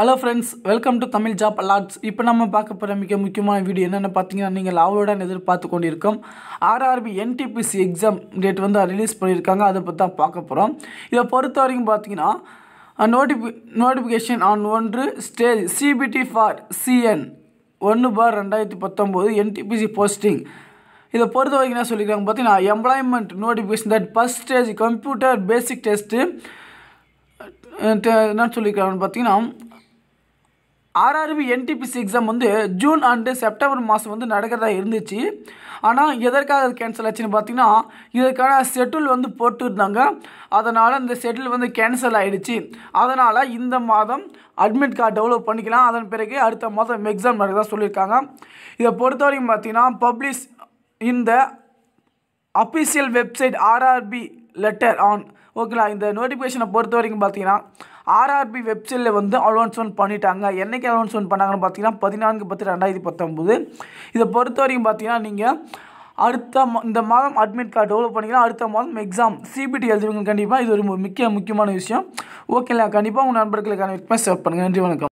Hello friends welcome to Tamil job alerts இப்போ நம்ம பார்க்க போகிற மிக முக்கியமான வீடியோ என்னென்னு பார்த்தீங்கன்னா நீங்கள் லாவோடன் எதிர்பார்த்து கொண்டிருக்கோம் ஆர்ஆர்பி என்டிபிசி எக்ஸாம் டேட் வந்து ரிலீஸ் பண்ணியிருக்காங்க. அதை பற்றி தான் பார்க்க போகிறோம் இதை பொறுத்த வரைக்கும் பார்த்தீங்கன்னா நோட்டிஃபி நோட்டிஃபிகேஷன் ஆன் ஒன்று ஸ்டேஜ் சிபிடி ஃபார் சிஎன் ஒன்று பார் ரெண்டாயிரத்தி பத்தொம்போது என்டிபிசி போஸ்டிங் இதை பொறுத்த வரைக்கும் என்ன சொல்லியிருக்காங்க பார்த்தீங்கன்னா employment notification that first stage computer basic test என்ன சொல்லியிருக்காங்கன்னு பார்த்தீங்கன்னா ஆர்ஆர்பி என்டிபிசி எக்ஸாம் வந்து ஜூன் அண்டு செப்டம்பர் மாதம் வந்து நடக்கிறதா இருந்துச்சு. ஆனால் எதற்காக அது கேன்சல் ஆச்சுன்னு பார்த்தீங்கன்னா இதற்கான ஷெட்யூல் வந்து போட்டுருந்தாங்க. அதனால் அந்த ஷெட்யூல் வந்து கேன்சல் ஆகிடுச்சு அதனால் இந்த மாதம் அட்மிட் கார்டு டெவலப் பண்ணிக்கலாம். அதன் பிறகு அடுத்த மாதம் எக்ஸாம் நடக்கிறதா சொல்லியிருக்காங்க. இதை பொறுத்த வரைக்கும் பார்த்தீங்கன்னா பப்ளிஷ் இந்த official website RRB letter on ஓகேங்களா இந்த நோட்டிஃபிகேஷனை பொறுத்த வரைக்கும் பார்த்தீங்கன்னா ஆர்ஆர்பி வெப்சைட்டில் வந்து அனௌன்ஸ்மெண்ட் பண்ணிட்டாங்க. என்றைக்கு அனௌன்ஸ்மெண்ட் பண்ணாங்கன்னு பார்த்தீங்கன்னா பதினான்கு பத்து ரெண்டாயிரத்தி பத்தொம்போது இதை பொறுத்த வரைக்கும் பார்த்தீங்கன்னா நீங்கள் அடுத்த மா- இந்த மாதம் அட்மிட் கார்டு டெவலப் பண்ணிக்கலாம் அடுத்த மாதம் எக்ஸாம் சிபிடி எழுதுவீங்க. கண்டிப்பாக இது ஒரு முக்கிய முக்கியமான விஷயம். ஓகேங்களா கண்டிப்பாக உங்கள் நண்பர்களுக்கான ரிக்வஸ்ட் பண்ணுங்கள் நன்றி வணக்கம்.